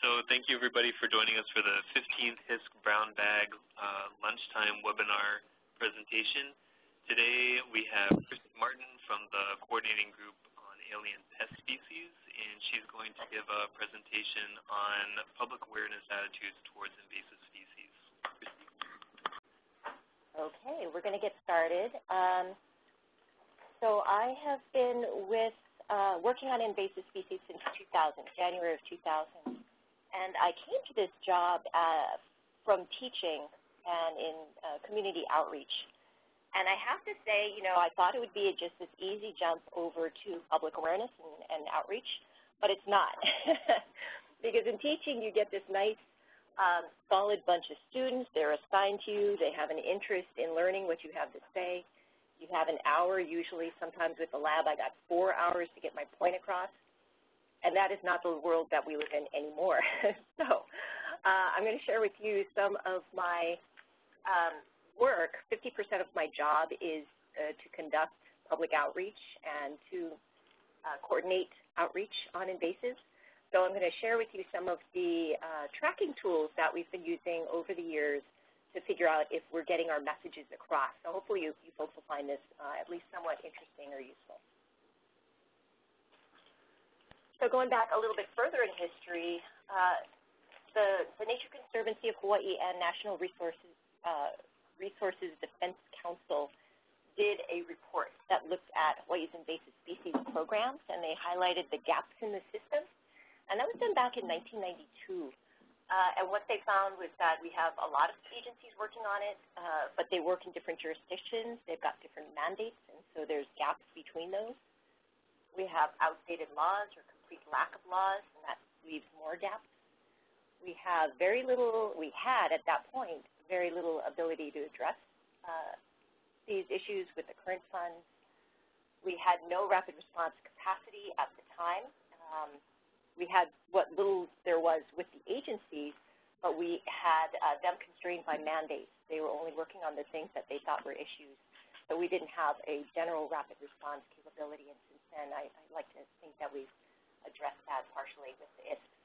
So thank you everybody for joining us for the 15th HISC Brown Bag uh, lunchtime webinar presentation. Today we have Christy Martin from the coordinating group on alien pest species, and she's going to give a presentation on public awareness attitudes towards invasive species. Okay, we're going to get started. Um, so I have been with uh, working on invasive species since 2000, January of 2000. And I came to this job uh, from teaching and in uh, community outreach. And I have to say, you know, I thought it would be just this easy jump over to public awareness and, and outreach, but it's not. because in teaching, you get this nice, um, solid bunch of students. They're assigned to you. They have an interest in learning what you have to say. You have an hour, usually, sometimes with the lab, I got four hours to get my point across and that is not the world that we live in anymore. so uh, I'm going to share with you some of my um, work. 50% of my job is uh, to conduct public outreach and to uh, coordinate outreach on invasives. So I'm going to share with you some of the uh, tracking tools that we've been using over the years to figure out if we're getting our messages across. So hopefully you, you folks will find this uh, at least somewhat interesting or useful. So going back a little bit further in history, uh, the, the Nature Conservancy of Hawaii and National Resources, uh, Resources Defense Council did a report that looked at Hawaii's invasive species programs, and they highlighted the gaps in the system. And that was done back in 1992. Uh, and what they found was that we have a lot of agencies working on it, uh, but they work in different jurisdictions. They've got different mandates, and so there's gaps between those. We have outdated laws or lack of laws, and that leaves more gaps. We have very little, we had at that point, very little ability to address uh, these issues with the current funds. We had no rapid response capacity at the time. Um, we had what little there was with the agencies, but we had uh, them constrained by mandates. They were only working on the things that they thought were issues. So we didn't have a general rapid response capability, and since then I, I like to think that we've address that partially with the ISCs.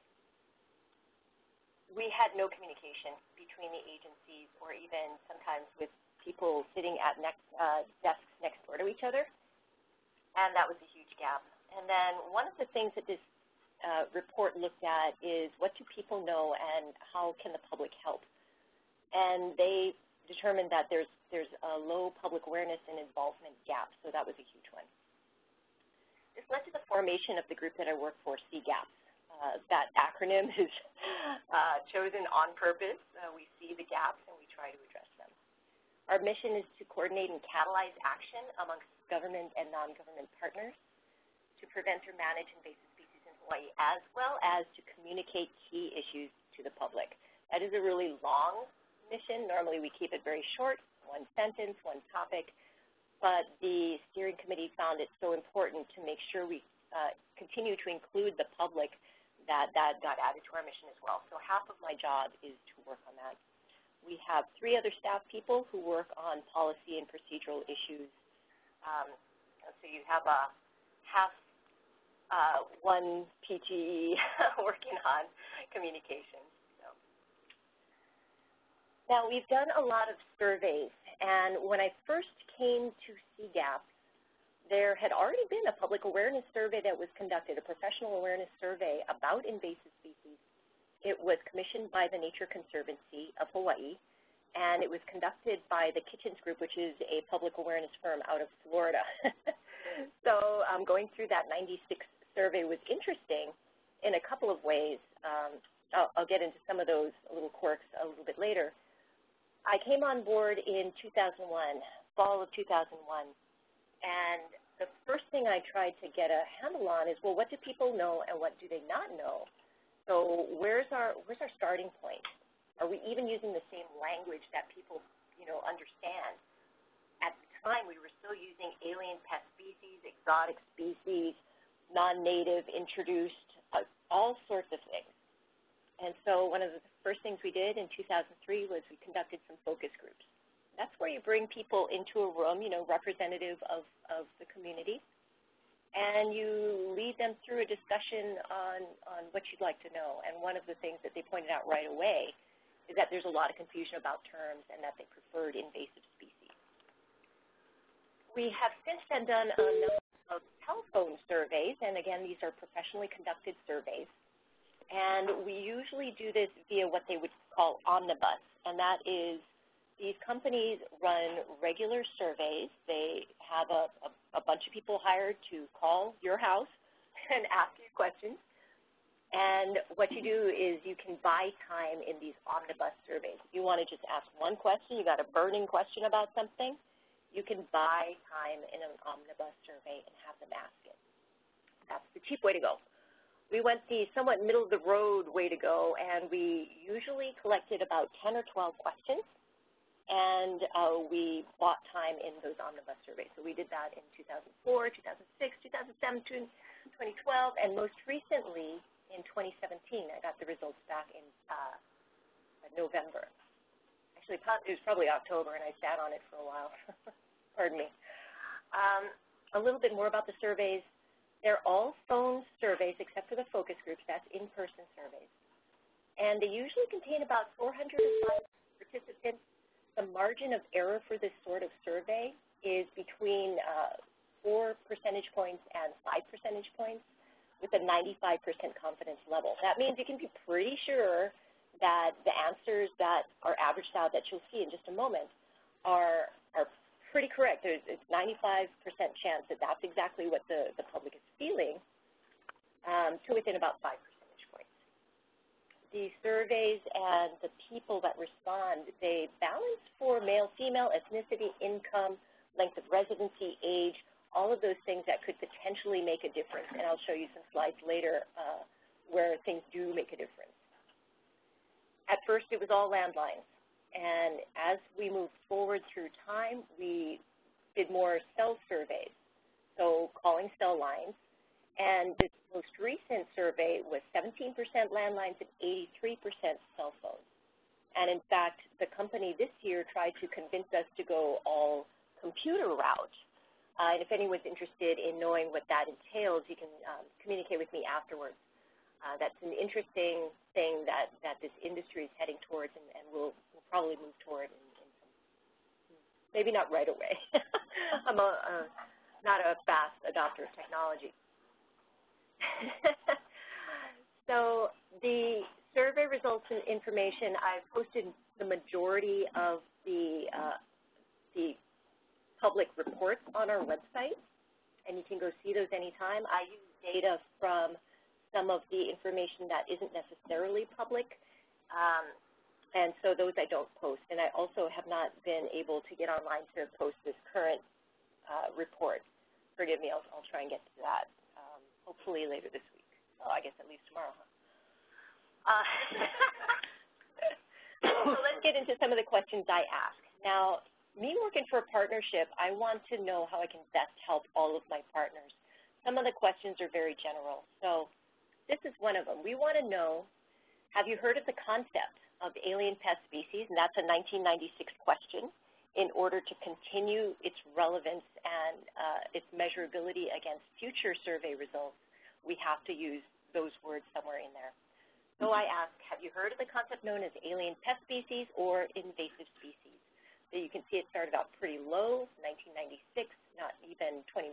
We had no communication between the agencies or even sometimes with people sitting at next, uh, desks next door to each other, and that was a huge gap. And then one of the things that this uh, report looked at is what do people know and how can the public help? And they determined that there's, there's a low public awareness and involvement gap, so that was a huge one. This led to the formation of the group that I work for, CGAPS. Uh, that acronym is uh, chosen on purpose. Uh, we see the gaps and we try to address them. Our mission is to coordinate and catalyze action amongst government and non-government partners to prevent or manage invasive species in Hawaii, as well as to communicate key issues to the public. That is a really long mission. Normally we keep it very short, one sentence, one topic but the steering committee found it so important to make sure we uh, continue to include the public that that got added to our mission as well. So half of my job is to work on that. We have three other staff people who work on policy and procedural issues. Um, so you have a half uh, one FTE working on communications. So. Now, we've done a lot of surveys and when I first came to CGAPS, there had already been a public awareness survey that was conducted, a professional awareness survey about invasive species. It was commissioned by the Nature Conservancy of Hawaii, and it was conducted by the Kitchens Group, which is a public awareness firm out of Florida. so um, going through that 96 survey was interesting in a couple of ways. Um, I'll, I'll get into some of those little quirks a little bit later. I came on board in 2001, fall of 2001, and the first thing I tried to get a handle on is, well, what do people know and what do they not know? So where's our, where's our starting point? Are we even using the same language that people, you know, understand? At the time, we were still using alien pest species, exotic species, non-native, introduced, uh, all sorts of things. And so one of the first things we did in 2003 was we conducted some focus groups. That's where you bring people into a room, you know, representative of, of the community, and you lead them through a discussion on, on what you'd like to know. And one of the things that they pointed out right away is that there's a lot of confusion about terms and that they preferred invasive species. We have since then done a number of telephone surveys, and again, these are professionally conducted surveys. And we usually do this via what they would call omnibus, and that is these companies run regular surveys. They have a, a, a bunch of people hired to call your house and ask you questions. And what you do is you can buy time in these omnibus surveys. If you want to just ask one question, you got a burning question about something, you can buy time in an omnibus survey and have them ask it. That's the cheap way to go. We went the somewhat middle-of-the-road way to go, and we usually collected about 10 or 12 questions, and uh, we bought time in those omnibus surveys. So we did that in 2004, 2006, 2007, 2012, and most recently in 2017. I got the results back in uh, November. Actually, it was probably October, and I sat on it for a while. Pardon me. Um, a little bit more about the surveys. They're all phone surveys except for the focus groups. That's in-person surveys. And they usually contain about 400 participants. The margin of error for this sort of survey is between uh, 4 percentage points and 5 percentage points with a 95% confidence level. That means you can be pretty sure that the answers that are averaged out that you'll see in just a moment are, are pretty correct. There's a 95% chance that that's exactly what the, the public is feeling um, to within about 5 percentage points. The surveys and the people that respond, they balance for male, female, ethnicity, income, length of residency, age, all of those things that could potentially make a difference. And I'll show you some slides later uh, where things do make a difference. At first, it was all landlines. And as we moved forward through time, we did more cell surveys, so calling cell lines. And this most recent survey was 17% landlines and 83% cell phones. And in fact, the company this year tried to convince us to go all computer route. Uh, and if anyone's interested in knowing what that entails, you can um, communicate with me afterwards. Uh, that's an interesting thing that, that this industry is heading towards and, and will, probably move toward in, in some, maybe not right away. I'm a, uh, not a fast adopter of technology. so the survey results and information, I've posted the majority of the, uh, the public reports on our website, and you can go see those anytime. I use data from some of the information that isn't necessarily public, um, and so those I don't post. And I also have not been able to get online to post this current uh, report. Forgive me, I'll, I'll, try and get to that um, hopefully later this week. Oh, I guess at least tomorrow, huh? Uh, so let's get into some of the questions I ask. Now, me working for a partnership, I want to know how I can best help all of my partners. Some of the questions are very general. So this is one of them. We want to know, have you heard of the concept of alien pest species? And that's a 1996 question. In order to continue its relevance and uh, its measurability against future survey results, we have to use those words somewhere in there. So I ask, have you heard of the concept known as alien pest species or invasive species? So you can see it started out pretty low, 1996, not even 29%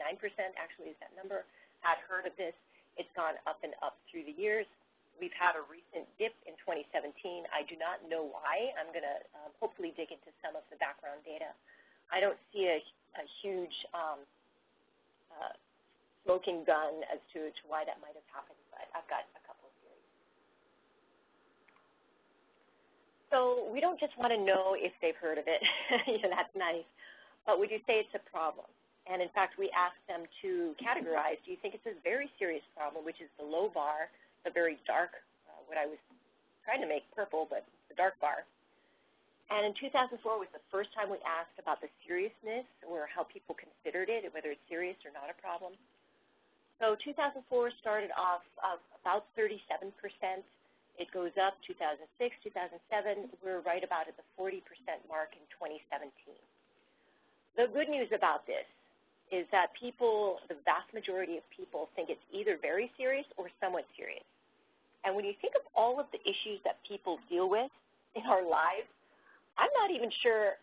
actually is that number, had heard of this. It's gone up and up through the years. We've had a recent dip in 2017. I do not know why. I'm going to um, hopefully dig into some of the background data. I don't see a, a huge um, uh, smoking gun as to, to why that might have happened, but I've got a couple of theories. So we don't just want to know if they've heard of it. know, that's nice. But would you say it's a problem? And in fact, we asked them to categorize, do you think it's a very serious problem, which is the low bar, the very dark, uh, what I was trying to make purple, but the dark bar. And in 2004 was the first time we asked about the seriousness or how people considered it, whether it's serious or not a problem. So 2004 started off uh, about 37%. It goes up 2006, 2007. We're right about at the 40% mark in 2017. The good news about this is that people, the vast majority of people, think it's either very serious or somewhat serious. And when you think of all of the issues that people deal with in our lives, I'm not even sure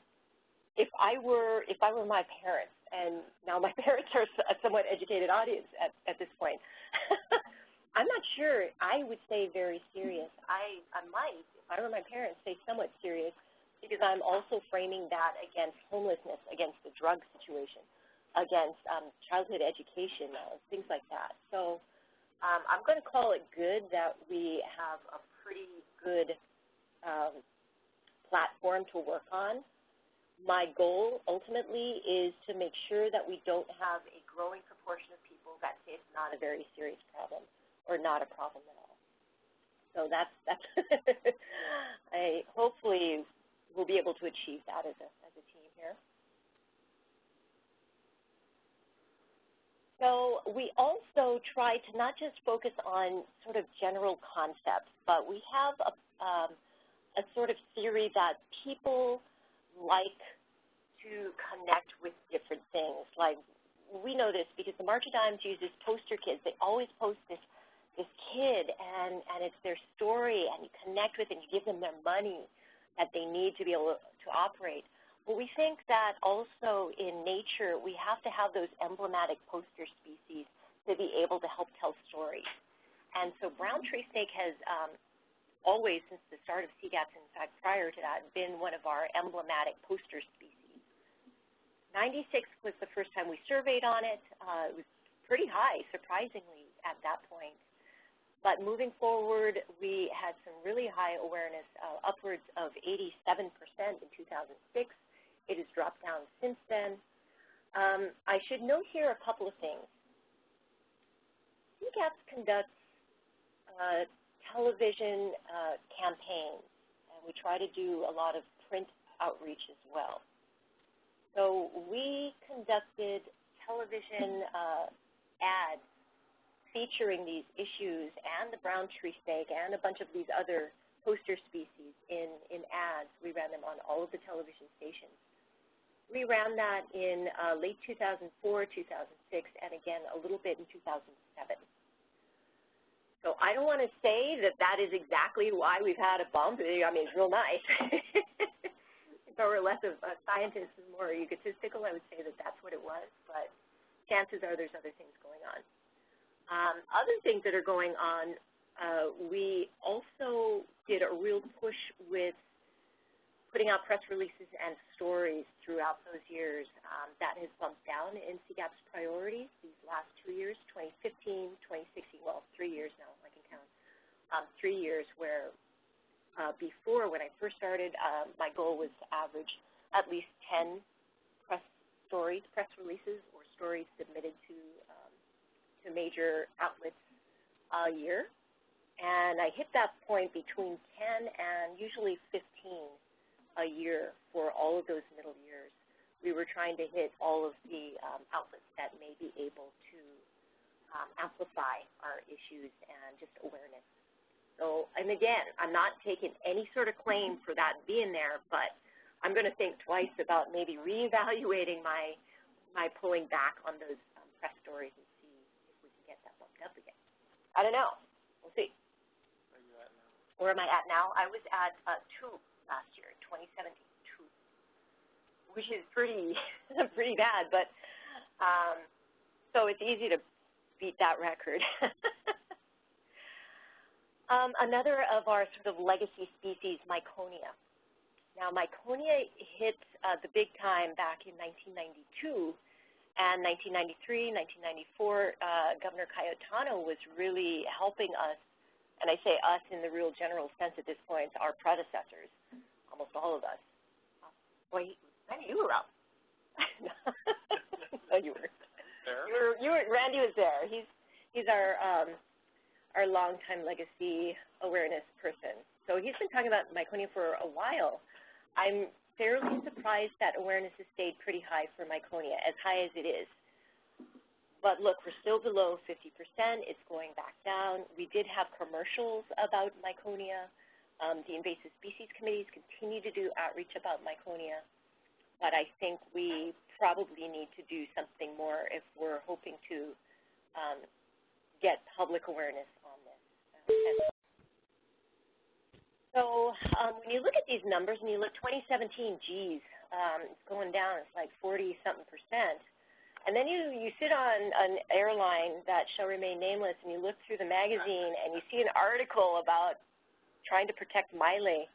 if I were if I were my parents, and now my parents are a somewhat educated audience at, at this point. I'm not sure I would say very serious. I, I might, if I were my parents, say somewhat serious because I'm also framing that against homelessness, against the drug situation, against um, childhood education, uh, things like that. So um, I'm going to call it good that we have a pretty good um, platform to work on. My goal ultimately is to make sure that we don't have a growing proportion of people that say it's not a very serious problem or not a problem at all. So that's that's I hopefully we'll be able to achieve that as a as a team here. So we also try to not just focus on sort of general concepts, but we have a, um, a sort of theory that people like to connect with different things. Like we know this because the March of Dimes uses poster kids. They always post this this kid and, and it's their story and you connect with it and you give them their money that they need to be able to operate. But we think that also in nature we have to have those emblematic poster species to be able to help tell stories. And so brown tree snake has um, always, since the start of CGAPS, in fact prior to that, been one of our emblematic poster species. 96 was the first time we surveyed on it. Uh, it was pretty high, surprisingly, at that point. But moving forward, we had some really high awareness, uh, upwards of 87% in 2006. It has dropped down since then. Um, I should note here a couple of things. CGAPS conducts uh, television uh, campaigns, and we try to do a lot of print outreach as well. So we conducted television uh, ads featuring these issues and the brown tree snake and a bunch of these other poster species in, in ads. We ran them on all of the television stations. We ran that in uh, late 2004, 2006, and again a little bit in 2007. So I don't want to say that that is exactly why we've had a bump. I mean, it's real nice. if I were less of a scientist and more egotistical, I would say that that's what it was, but chances are there's other things going on. Um, other things that are going on, uh, we also did a real push with putting out press releases and stories throughout those years. Um, that has bumped down in CGAP's priorities these last two years, 2015, 2016, well, three years now, I can count, um, three years where uh, before, when I first started, uh, my goal was to average at least 10 press stories, press releases, or stories submitted to to major outlets a year. And I hit that point between 10 and usually 15 a year for all of those middle years. We were trying to hit all of the um, outlets that may be able to um, amplify our issues and just awareness. So, and again, I'm not taking any sort of claim for that being there, but I'm going to think twice about maybe reevaluating my my pulling back on those um, press stories and see if we can get that bumped up again. I don't know. We'll see. Where, you at now? Where am I at now? I was at uh, two last year, 2017, which is pretty pretty bad. But um, so it's easy to beat that record. um, another of our sort of legacy species, Miconia. Now, Miconia hit uh, the big time back in 1992 and 1993, 1994, uh, Governor Cayetano was really helping us, and I say us in the real general sense at this point, our predecessors, almost all of us. Boy, Randy, you were up. no, you were. There? You were, you were. Randy was there. He's he's our um, our longtime legacy awareness person. So he's been talking about Miconia for a while. I'm fairly surprised that awareness has stayed pretty high for Miconia, as high as it is. But look, we're still below 50%. It's going back down. We did have commercials about Miconia. Um, the invasive species committees continue to do outreach about Miconia. but I think we probably need to do something more if we're hoping to um, get public awareness on this. So um, when you look at these numbers and you look 2017, geez, um, it's going down. It's like 40 something percent. And then you, you sit on an airline that shall remain nameless and you look through the magazine and you see an article about trying to protect maile.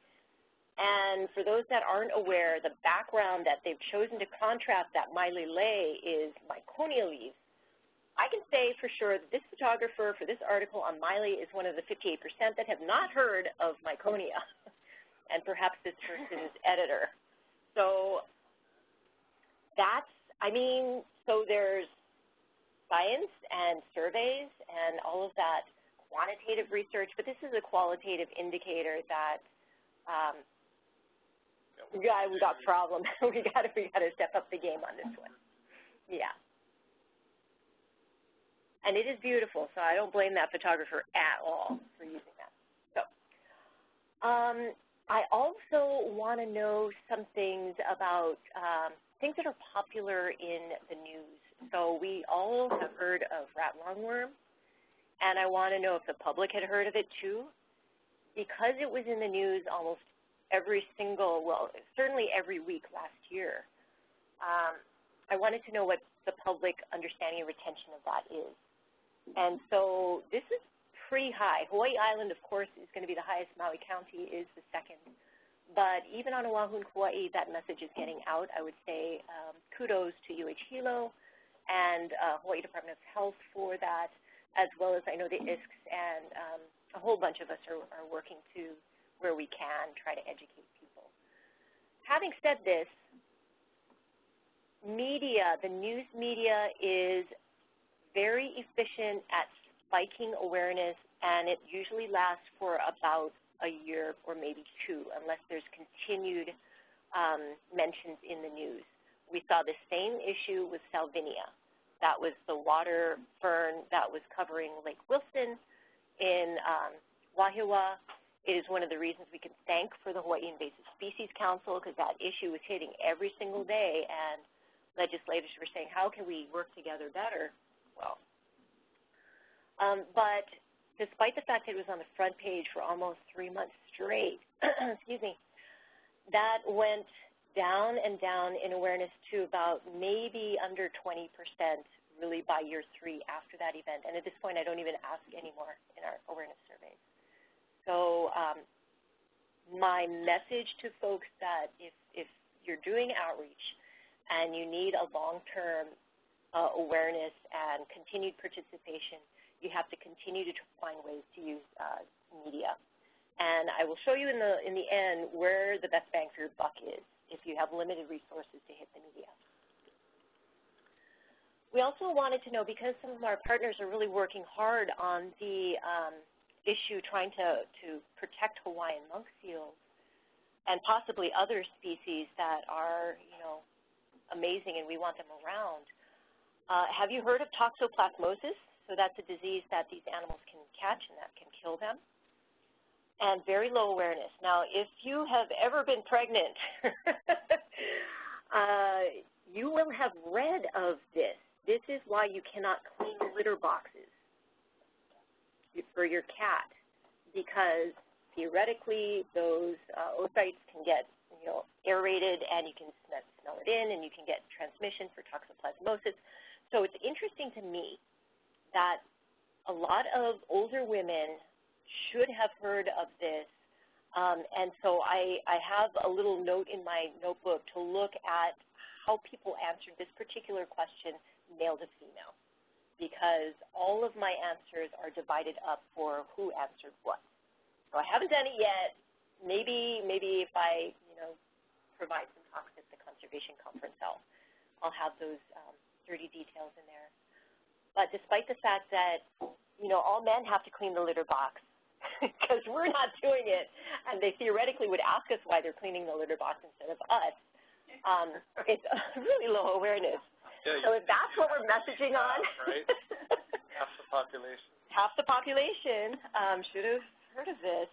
And for those that aren't aware, the background that they've chosen to contrast that maile lei is Miconia leaves. I can say for sure that this photographer for this article on maile is one of the 58% that have not heard of Miconia, and perhaps this person's editor. So that's, I mean, so there's science and surveys and all of that quantitative research, but this is a qualitative indicator that um, we got we got problem. we got to we got to step up the game on this one. Yeah. And it is beautiful, so I don't blame that photographer at all for using that. So, um, I also want to know some things about um, things that are popular in the news. So we all have heard of rat lungworm, and I want to know if the public had heard of it too. Because it was in the news almost every single, well, certainly every week last year, um, I wanted to know what the public understanding and retention of that is. And so this is pretty high. Hawaii Island, of course, is going to be the highest. Maui County is the second. But even on Oahu and Kauai, that message is getting out. I would say um, kudos to UH Hilo and uh, Hawaii Department of Health for that, as well as I know the ISCs and um, a whole bunch of us are, are working to, where we can, try to educate people. Having said this, media, the news media is very efficient at spiking awareness, and it usually lasts for about a year or maybe two, unless there's continued um, mentions in the news. We saw the same issue with salvinia. That was the water fern that was covering Lake Wilson in um, Wahiawa. It is one of the reasons we can thank for the Hawaii Invasive Species Council because that issue was hitting every single day, and legislators were saying, how can we work together better? well. Um, but despite the fact it was on the front page for almost three months straight, excuse me, that went down and down in awareness to about maybe under 20% really by year three after that event. And at this point, I don't even ask anymore in our awareness surveys. So um, my message to folks that if, if you're doing outreach and you need a long-term uh, awareness and continued participation, you have to continue to find ways to use uh, media. And I will show you in the, in the end where the best bang for your buck is if you have limited resources to hit the media. We also wanted to know, because some of our partners are really working hard on the um, issue trying to, to protect Hawaiian monk seals and possibly other species that are, you know, amazing and we want them around, uh, have you heard of toxoplasmosis? So that's a disease that these animals can catch and that can kill them. And very low awareness. Now, if you have ever been pregnant, uh, you will have read of this. This is why you cannot clean litter boxes for your cat, because theoretically those uh, oocysts can get you know, aerated and you can smell it in and you can get transmission for toxoplasmosis. So it's interesting to me that a lot of older women should have heard of this. Um, and so I, I have a little note in my notebook to look at how people answered this particular question, male to female, because all of my answers are divided up for who answered what. So I haven't done it yet. Maybe, maybe if I, you know, provide some talks at the conservation conference, I'll, I'll have those um, dirty details in there. But despite the fact that, you know, all men have to clean the litter box because we're not doing it, and they theoretically would ask us why they're cleaning the litter box instead of us, um, it's really low awareness. Yeah, so if that's what we're messaging on, right? half the population. Half the population um, should have heard of this.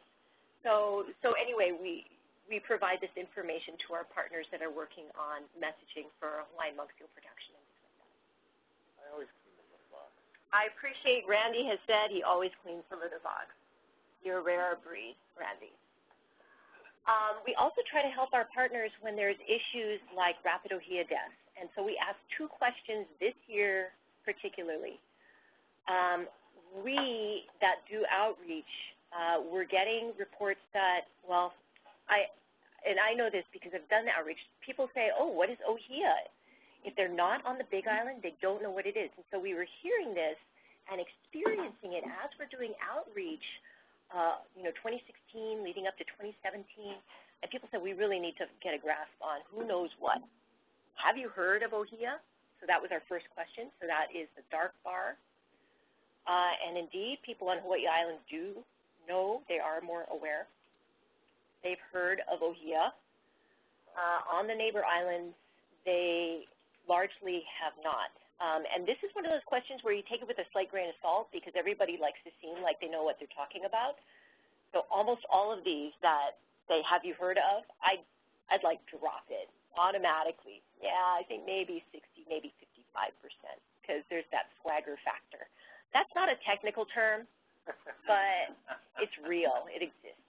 So, so anyway, we we provide this information to our partners that are working on messaging for Hawaiian monk seal production and things like that. I always clean the litter box. I appreciate Randy has said he always cleans the litter box. You're a rare breed, Randy. Um, we also try to help our partners when there's issues like rapid ohia deaths. And so we asked two questions this year particularly. Um, we that do outreach, uh, we're getting reports that, well, I, and I know this because I've done outreach, people say, oh, what is ohia? If they're not on the Big Island, they don't know what it is. And so we were hearing this and experiencing it as we're doing outreach uh, you know, 2016 leading up to 2017, and people said we really need to get a grasp on who knows what. Have you heard of OHIA? So that was our first question. So that is the dark bar. Uh, and indeed, people on Hawaii Island do know, they are more aware. They've heard of OHIA. Uh, on the neighbor islands, they largely have not. Um, and this is one of those questions where you take it with a slight grain of salt because everybody likes to seem like they know what they're talking about. So almost all of these that say, have you heard of, I, I'd like drop it automatically. Yeah, I think maybe 60, maybe 55 percent because there's that swagger factor. That's not a technical term, but it's real. It exists.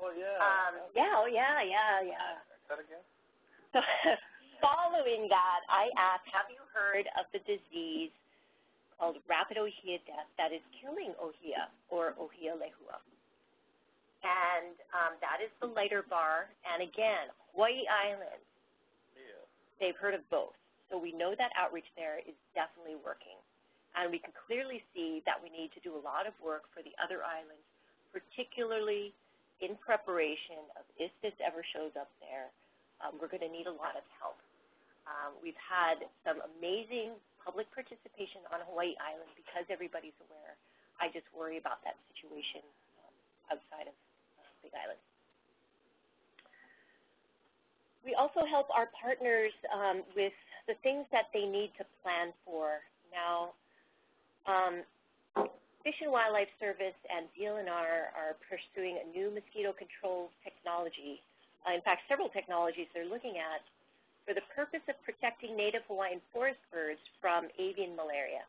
Well, yeah. Um, yeah, oh, yeah, yeah, yeah. That again? So following that, I asked, have you heard of the disease called rapid ohia death that is killing ohia or ohia lehua? And um, that is the lighter bar. And again, Hawaii Island, Yeah. they've heard of both. So we know that outreach there is definitely working. And we can clearly see that we need to do a lot of work for the other islands, particularly in preparation of if this ever shows up there. Um, we're going to need a lot of help. Um, we've had some amazing public participation on Hawaii Island because everybody's aware. I just worry about that situation um, outside of uh, Big Island. We also help our partners um, with the things that they need to plan for. Now, um, Fish and Wildlife Service and DLNR are pursuing a new mosquito control technology. Uh, in fact, several technologies they're looking at for the purpose of protecting native Hawaiian forest birds from avian malaria.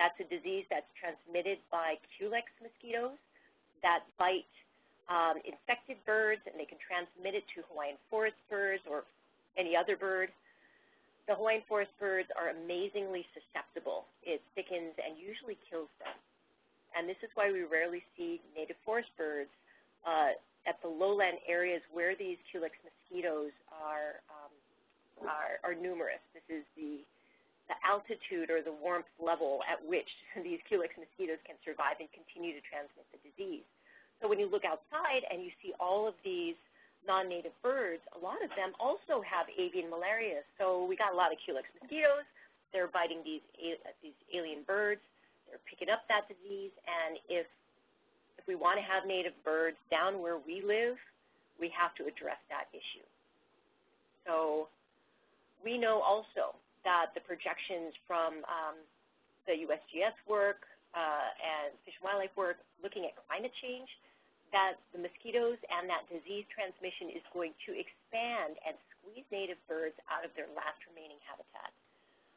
That's a disease that's transmitted by culex mosquitoes that bite um, infected birds, and they can transmit it to Hawaiian forest birds or any other bird. The Hawaiian forest birds are amazingly susceptible. It sickens and usually kills them. And this is why we rarely see native forest birds uh, at the lowland areas where these culex mosquitoes are um, are, are numerous. This is the, the altitude or the warmth level at which these Culex mosquitoes can survive and continue to transmit the disease. So when you look outside and you see all of these non-native birds, a lot of them also have avian malaria. So we got a lot of Culex mosquitoes. They're biting these, these alien birds. They're picking up that disease. And if, if we want to have native birds down where we live, we have to address that issue. So we know also that the projections from um, the USGS work uh, and Fish and Wildlife work looking at climate change, that the mosquitoes and that disease transmission is going to expand and squeeze native birds out of their last remaining habitat.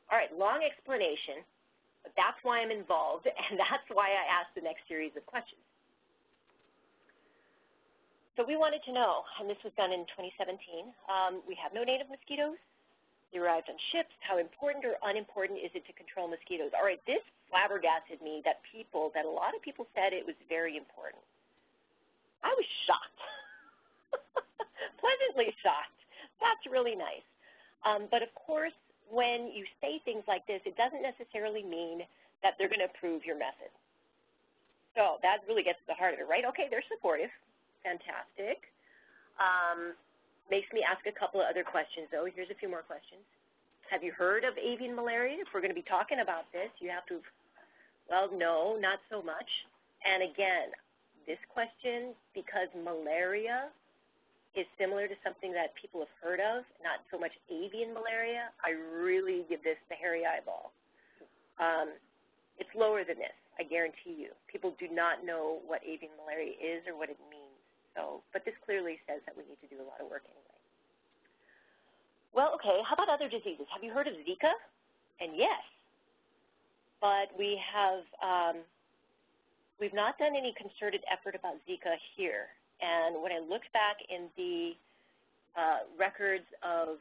All right, long explanation, but that's why I'm involved, and that's why I asked the next series of questions. So we wanted to know, and this was done in 2017, um, we have no native mosquitoes, arrived on ships. How important or unimportant is it to control mosquitoes? All right, this flabbergasted me that people, that a lot of people said it was very important. I was shocked, pleasantly shocked. That's really nice. Um, but of course, when you say things like this, it doesn't necessarily mean that they're going to approve your method. So that really gets to the heart of it, right? Okay, they're supportive. Fantastic. Um, makes me ask a couple of other questions, though. Here's a few more questions. Have you heard of avian malaria? If we're going to be talking about this, you have to, well, no, not so much. And again, this question, because malaria is similar to something that people have heard of, not so much avian malaria, I really give this the hairy eyeball. Um, it's lower than this, I guarantee you. People do not know what avian malaria is or what it means. So, but this clearly says that we need to do a lot of work anyway. Well, okay, how about other diseases? Have you heard of Zika? And yes, but we have, um, we've not done any concerted effort about Zika here. And when I looked back in the uh, records of,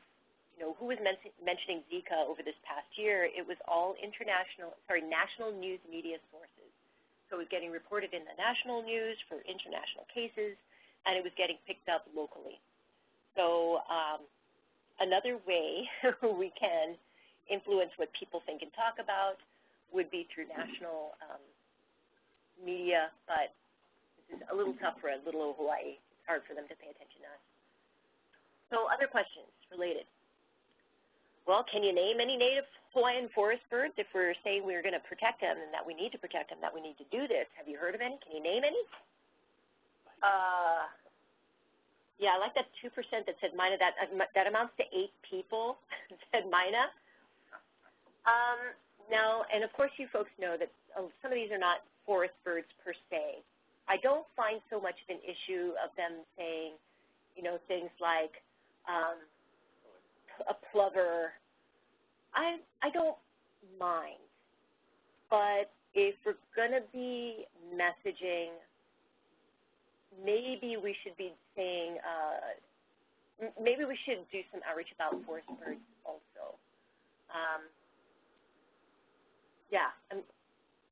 you know, who was men mentioning Zika over this past year, it was all international, sorry, national news media sources. So it was getting reported in the national news for international cases, and it was getting picked up locally. So um, another way we can influence what people think and talk about would be through national um, media, but this is a little tough for a little Hawaii. It's hard for them to pay attention to us. So other questions related. Well, can you name any native Hawaiian forest birds if we're saying we're going to protect them and that we need to protect them, that we need to do this? Have you heard of any? Can you name any? Uh, yeah, I like that 2% that said myna. That, uh, that amounts to eight people said myna. Um, now, and of course you folks know that oh, some of these are not forest birds per se. I don't find so much of an issue of them saying, you know, things like um, a plover, I I don't mind. But if we're going to be messaging, maybe we should be saying, uh, maybe we should do some outreach about forest birds also. Um, yeah, I'm,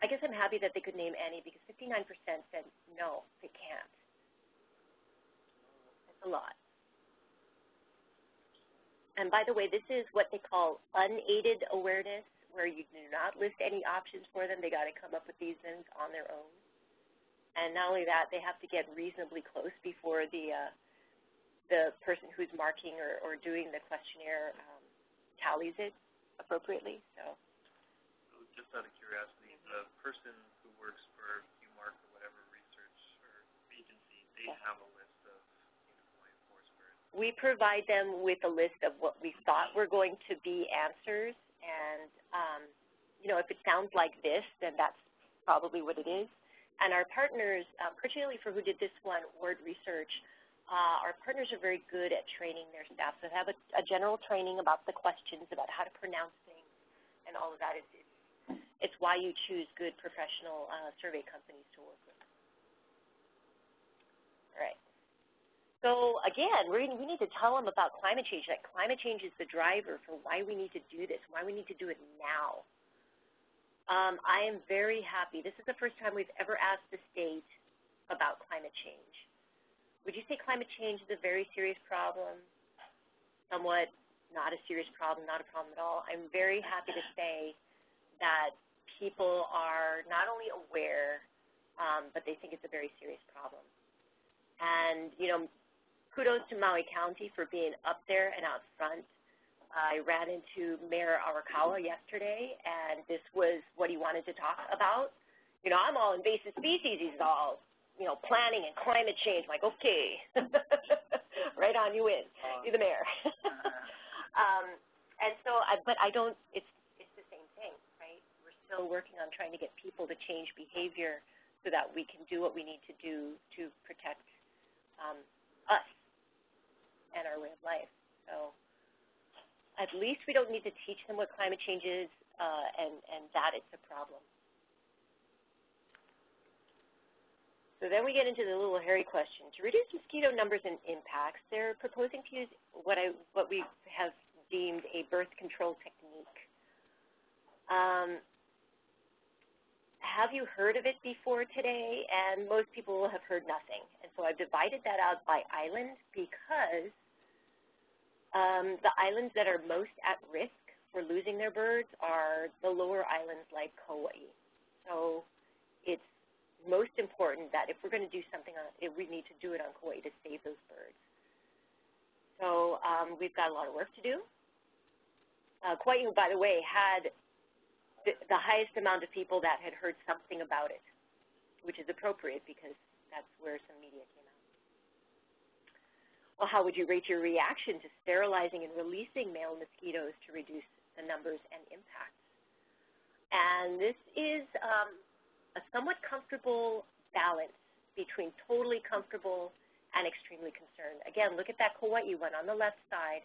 I guess I'm happy that they could name any because 59% said no, they can't. That's a lot. And by the way, this is what they call unaided awareness, where you do not list any options for them. They got to come up with these things on their own. And not only that, they have to get reasonably close before the uh, the person who's marking or, or doing the questionnaire um, tallies it appropriately. So. so just out of curiosity, mm -hmm. the person who works for QMark or whatever research or agency, they yeah. have a list of. we provide them with a list of what we thought were going to be answers, and um, you know, if it sounds like this, then that's probably what it is. And our partners, uh, particularly for who did this one, Ward Research, uh, our partners are very good at training their staff. So have a, a, general training about the questions, about how to pronounce things, and all of that. It's, it's, it's why you choose good professional uh, survey companies to work with. All right. So again, we need to tell them about climate change, that climate change is the driver for why we need to do this, why we need to do it now. Um, I am very happy. This is the first time we've ever asked the state about climate change. Would you say climate change is a very serious problem? Somewhat not a serious problem, not a problem at all. I'm very happy to say that people are not only aware, um, but they think it's a very serious problem. And, you know, kudos to Maui County for being up there and out front. I ran into Mayor Arakawa yesterday, and this was what he wanted to talk about. You know, I'm all invasive species. He's all, you know, planning and climate change. I'm like, okay, right on, you win. You're the mayor. um, and so, I, but I don't. It's it's the same thing, right? We're still working on trying to get people to change behavior so that we can do what we need to do to protect um, us and our way of life. So at least we don't need to teach them what climate change is uh, and, and that it's a problem. So then we get into the little hairy question. To reduce mosquito numbers and impacts, they're proposing to use what, I, what we have deemed a birth control technique. Um, have you heard of it before today? And most people have heard nothing. And so I've divided that out by island because um, the islands that are most at risk for losing their birds are the lower islands like Kauai. So it's most important that if we're going to do something on it, we need to do it on Kauai to save those birds. So um, we've got a lot of work to do. Uh, Kauai, by the way, had the, the highest amount of people that had heard something about it, which is appropriate because that's where some media came well, how would you rate your reaction to sterilizing and releasing male mosquitoes to reduce the numbers and impacts? And this is um, a somewhat comfortable balance between totally comfortable and extremely concerned. Again, look at that Kauai one on the left side.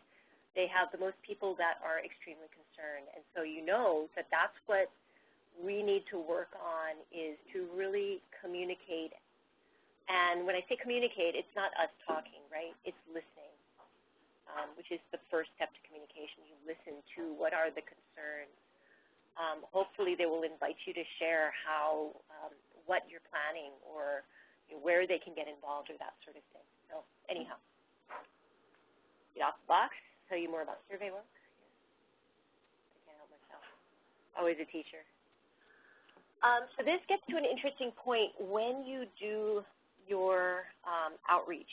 They have the most people that are extremely concerned. And so you know that that's what we need to work on is to really communicate. And when I say communicate, it's not us talking, right? It's listening, um, which is the first step to communication. You listen to what are the concerns. Um, hopefully they will invite you to share how, um, what you're planning or you know, where they can get involved or that sort of thing. So anyhow, get off the box tell you more about survey work. I can't help myself. Always a teacher. Um, so this gets to an interesting point. When you do your um, outreach,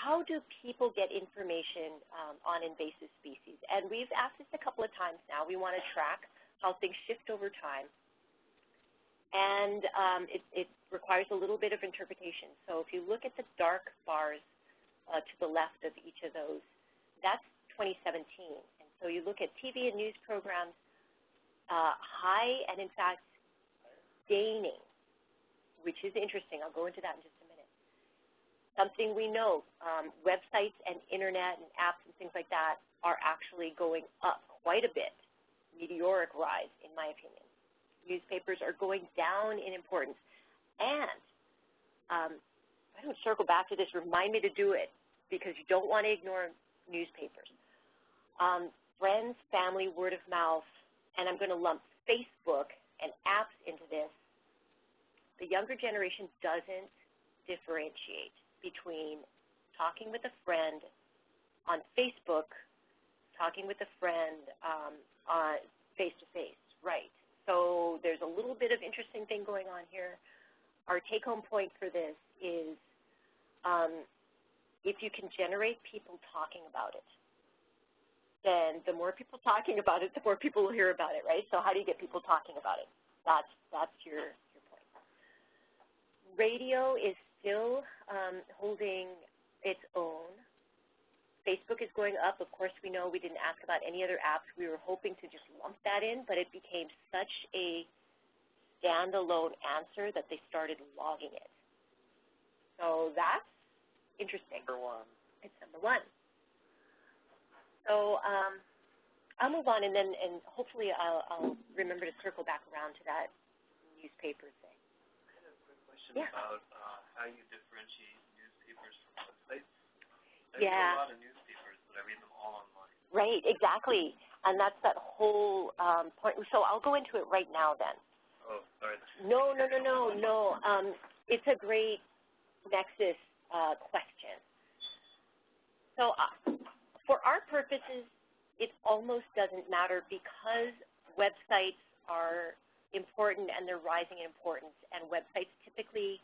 how do people get information um, on invasive species? And we've asked this a couple of times now. We want to track how things shift over time. And um, it, it, requires a little bit of interpretation. So if you look at the dark bars uh, to the left of each of those, that's 2017. And so you look at TV and news programs, uh, high and in fact gaining, which is interesting. I'll go into that in just a minute. Something we know, um, websites and internet and apps and things like that are actually going up quite a bit, meteoric rise in my opinion. Newspapers are going down in importance. And um, I don't circle back to this, remind me to do it because you don't want to ignore newspapers. Um, friends, family, word of mouth, and I'm going to lump Facebook and apps into this. The younger generation doesn't differentiate between talking with a friend on Facebook, talking with a friend um, face-to-face, -face, right. So there's a little bit of interesting thing going on here. Our take-home point for this is um, if you can generate people talking about it, then the more people talking about it, the more people will hear about it, right? So how do you get people talking about it? That's, that's your. Radio is still um, holding its own. Facebook is going up. Of course, we know we didn't ask about any other apps. We were hoping to just lump that in, but it became such a standalone answer that they started logging it. So that's interesting. Number one. It's number one. So um, I'll move on, and then and hopefully I'll, I'll remember to circle back around to that newspaper thing. I had a quick question yeah. about uh, how you differentiate newspapers from websites. I yeah. a lot of newspapers, but I read them all online. Right, exactly. And that's that whole um, point. So I'll go into it right now then. Oh, sorry. No, no, no, no, no. Um, it's a great nexus uh, question. So uh, for our purposes, it almost doesn't matter because websites are important and they're rising in importance, and websites typically,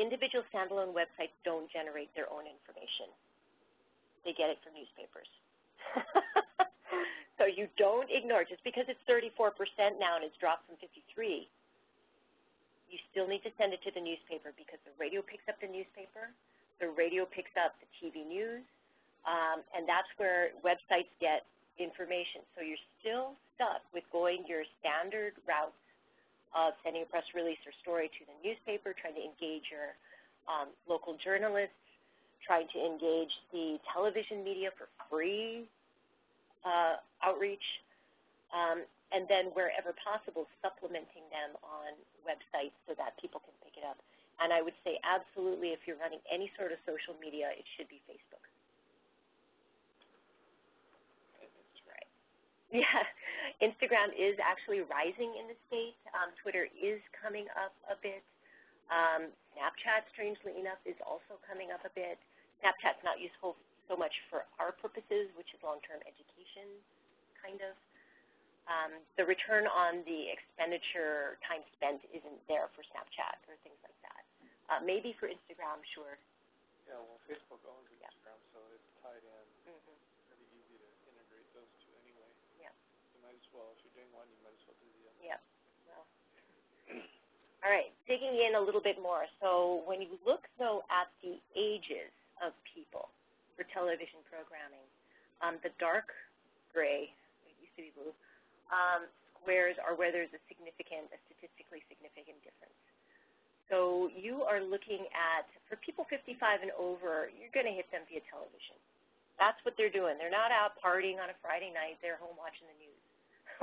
individual standalone websites don't generate their own information. They get it from newspapers. so you don't ignore, just because it's 34% now and it's dropped from 53, you still need to send it to the newspaper because the radio picks up the newspaper, the radio picks up the TV news, um, and that's where websites get information. So you're still stuck with going your standard routes of sending a press release or story to the newspaper, trying to engage your um, local journalists, trying to engage the television media for free uh, outreach, um, and then wherever possible, supplementing them on websites so that people can pick it up. And I would say absolutely if you're running any sort of social media, it should be Facebook. Right. Yeah, Instagram is actually rising in the state. Um, Twitter is coming up a bit. Um, Snapchat, strangely enough, is also coming up a bit. Snapchat's not useful so much for our purposes, which is long-term education, kind of um, the return on the expenditure time spent isn't there for Snapchat or things like that. Uh, maybe for Instagram, sure. Yeah, well, Facebook owns Instagram, yeah. so it's tied in. Mm-hmm. Pretty easy to integrate those two anyway. Yeah. You might as well, if you're doing one, you might as well do the other. Yeah. All right, digging in a little bit more. So when you look, though, at the ages of people for television programming, um, the dark gray, it used to be blue, um, squares are where there's a significant, a statistically significant difference. So you are looking at, for people 55 and over, you're going to hit them via television. That's what they're doing. They're not out partying on a Friday night. They're home watching the news,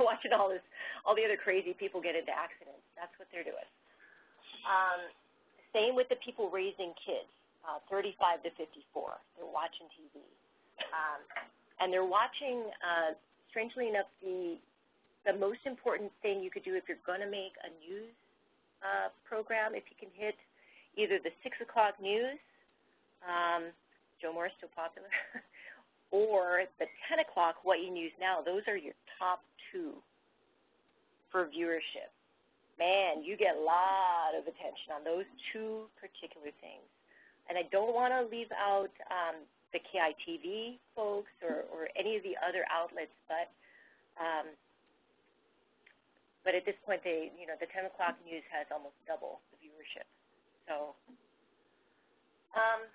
watching all this, all the other crazy people get into accidents. That's what they're doing. Um, same with the people raising kids, uh, 35 to 54. They're watching TV. Um, and they're watching, uh, strangely enough, the, the most important thing you could do if you're going to make a news uh, program, if you can hit either the 6 o'clock news, um, Joe Moore still popular, or the 10 o'clock Hawaii News Now. Those are your top two for viewership. Man, you get a lot of attention on those two particular things. And I don't want to leave out um, the KITV folks or, or any of the other outlets, but um, but at this point, they, you know, the 10 o'clock news has almost double the viewership. So, um,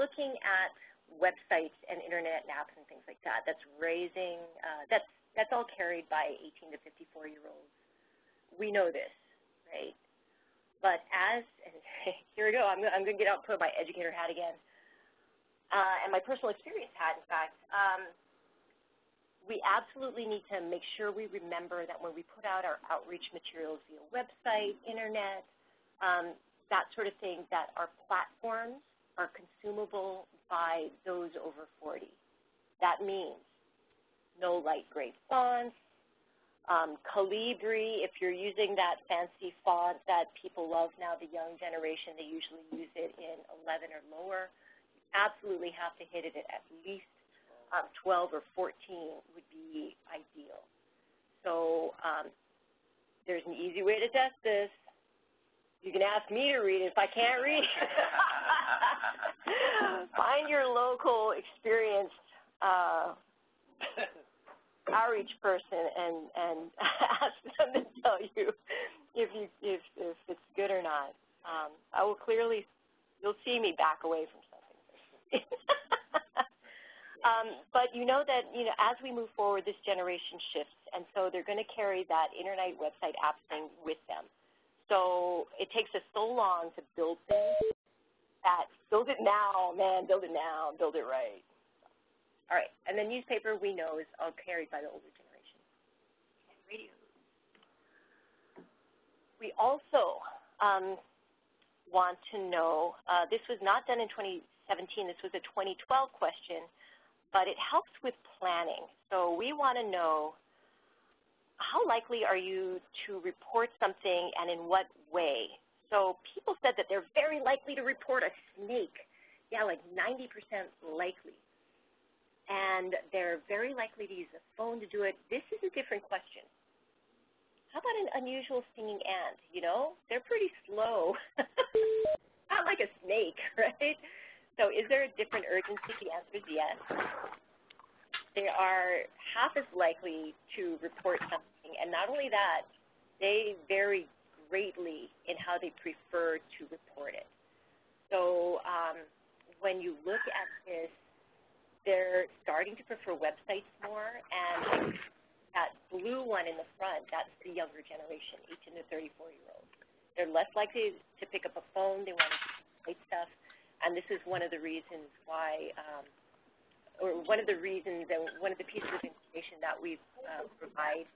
looking at websites and internet apps and things like that, that's raising, uh, that's that's all carried by 18 to 54 year olds. We know this, right? But as, and here we go, I'm, I'm going to get out and put my educator hat again, uh, and my personal experience hat, in fact. Um, we absolutely need to make sure we remember that when we put out our outreach materials via website, internet, um, that sort of thing, that our platforms are consumable by those over 40. That means no light gray fonts, um, Calibri, if you're using that fancy font that people love now, the young generation, they usually use it in 11 or lower. You absolutely have to hit it at least um, 12 or 14 would be ideal. So um, there's an easy way to test this. You can ask me to read it if I can't read. Find your local experienced uh, outreach person and and ask them to tell you if you if if it's good or not. Um, I will clearly, you'll see me back away from something. Um, but you know that you know as we move forward, this generation shifts, and so they're going to carry that internet website app thing with them. So it takes us so long to build things that build it now, man, build it now, build it right. All right, and the newspaper we know is all carried by the older generation. And radio. We also um, want to know, uh, this was not done in 2017, this was a 2012 question, but it helps with planning. So we want to know how likely are you to report something and in what way? So people said that they're very likely to report a snake. Yeah, like 90% likely. And they're very likely to use a phone to do it. This is a different question. How about an unusual stinging ant, you know? They're pretty slow. Not like a snake, right? So is there a different urgency? The answer is yes. They are half as likely to report something, and not only that, they vary greatly in how they prefer to report it. So um, when you look at this, they're starting to prefer websites more, and that blue one in the front, that's the younger generation, 18 to 34-year-olds. They're less likely to pick up a phone. They want to write stuff and this is one of the reasons why, um, or one of the reasons and one of the pieces of information that we uh, provide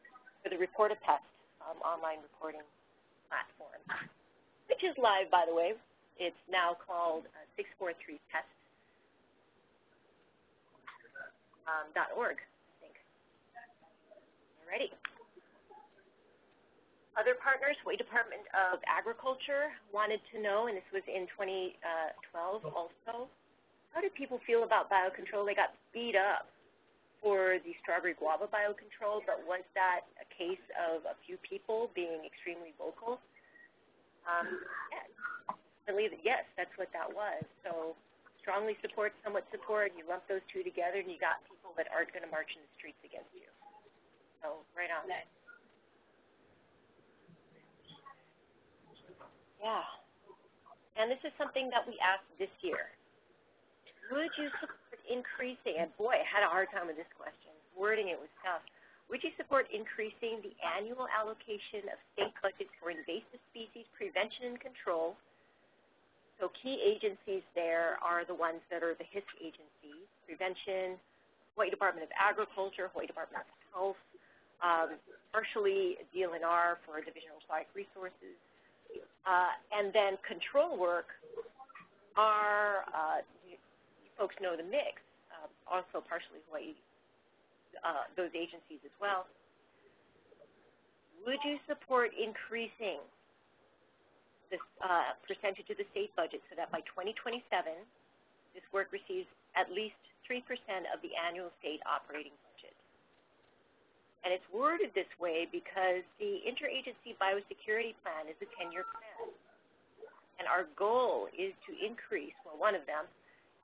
for the Report a Pest um, online reporting platform, which is live, by the way. It's now called uh, 643pest.org, um, .org, I think. Alrighty. Other partners, Hawaii Department of Agriculture wanted to know, and this was in 2012 also, how do people feel about biocontrol? They got beat up for the strawberry guava biocontrol, but was that a case of a few people being extremely vocal? Um, yes. I believe that, yes, that's what that was. So strongly support, somewhat support, you lump those two together, and you got people that aren't going to march in the streets against you. So right on. That. Yeah. And this is something that we asked this year. Would you support increasing, and boy, I had a hard time with this question. Wording it was tough. Would you support increasing the annual allocation of state budgets for invasive species prevention and control So key agencies there are the ones that are the HISC agencies, prevention, Hawaii Department of Agriculture, Hawaii Department of Health, um, partially DLNR for Division of Aquatic Resources, uh, and then control work are, uh, you, folks know the mix, uh, also partially Hawaii, uh, those agencies as well. Would you support increasing this uh, percentage of the state budget so that by 2027, this work receives at least 3% of the annual state operating budget. And it's worded this way because the Interagency Biosecurity Plan is a 10-year plan. And our goal is to increase, well, one of them,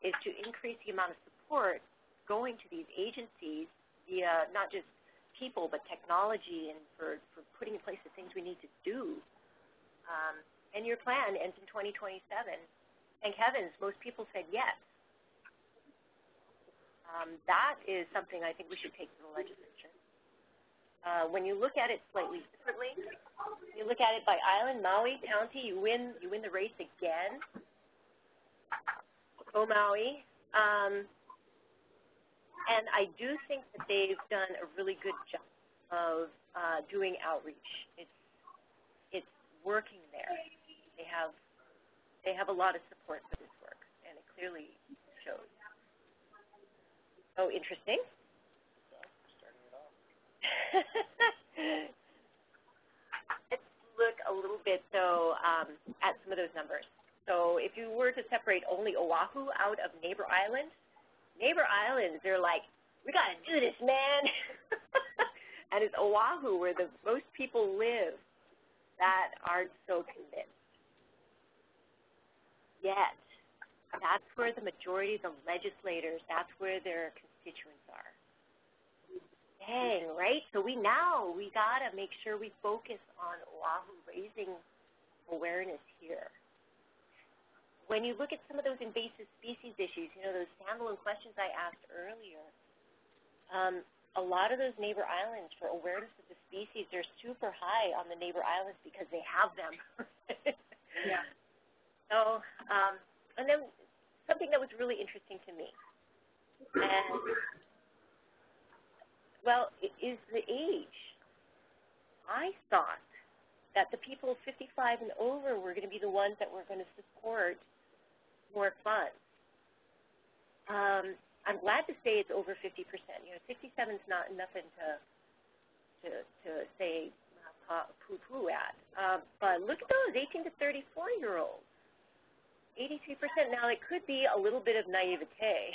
is to increase the amount of support going to these agencies via not just people, but technology and for, for putting in place the things we need to do. Um, and your plan ends in 2027. Thank heavens, most people said yes. Um, that is something I think we should take to the legislature. Uh, when you look at it slightly differently, you look at it by island, Maui County, you win, you win the race again. Go Maui. Um, and I do think that they've done a really good job of uh, doing outreach. It's it's working there have they have a lot of support for this work, and it clearly shows. Oh, interesting. Let's look a little bit, though, um, at some of those numbers. So if you were to separate only Oahu out of neighbor islands, neighbor islands, they're like, we got to do this, man. and it's Oahu where the most people live that aren't so convinced yet. That's where the majority of the legislators, that's where their constituents are. Dang, right? So we now, we got to make sure we focus on Oahu raising awareness here. When you look at some of those invasive species issues, you know, those standalone questions I asked earlier, um, a lot of those neighbor islands for awareness of the species, they're super high on the neighbor islands because they have them. yeah. So, um, and then something that was really interesting to me, and well, is the age. I thought that the people 55 and over were going to be the ones that were going to support more funds. Um, I'm glad to say it's over 50%. You know, 67 is not nothing to to to say uh, poo-poo at. Uh, but look at those 18 to 34 year olds. 83%. Now, it could be a little bit of naivete.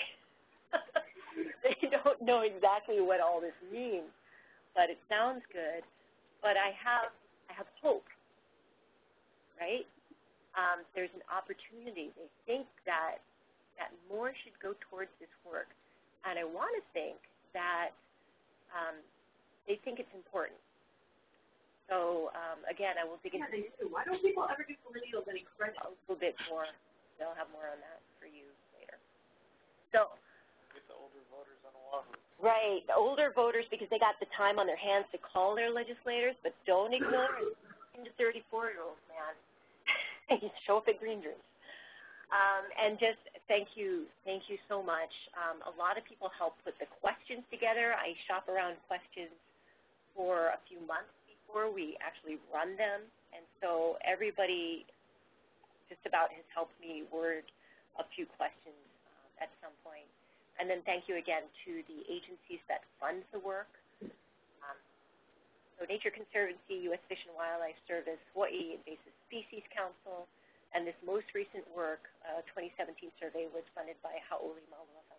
they don't know exactly what all this means, but it sounds good. But I have, I have hope, right? Um, there's an opportunity. They think that that more should go towards this work, and I want to think that um, they think it's important. So um, again, I will dig into yeah, they do. Why don't people ever give millennials any credit? A little bit more they'll have more on that for you later. So. Get the older voters on Oahu. Right, the older voters because they got the time on their hands to call their legislators, but don't ignore the 34-year-olds, man. He's Show up at Green Dreams. Um, and just thank you, thank you so much. Um, a lot of people help put the questions together. I shop around questions for a few months before we actually run them, and so everybody just about has helped me word a few questions uh, at some point. And then thank you again to the agencies that fund the work. Um, so Nature Conservancy, U.S. Fish and Wildlife Service, Hawaii Invasive Species Council, and this most recent work, uh, 2017 survey, was funded by Maunga Foundation.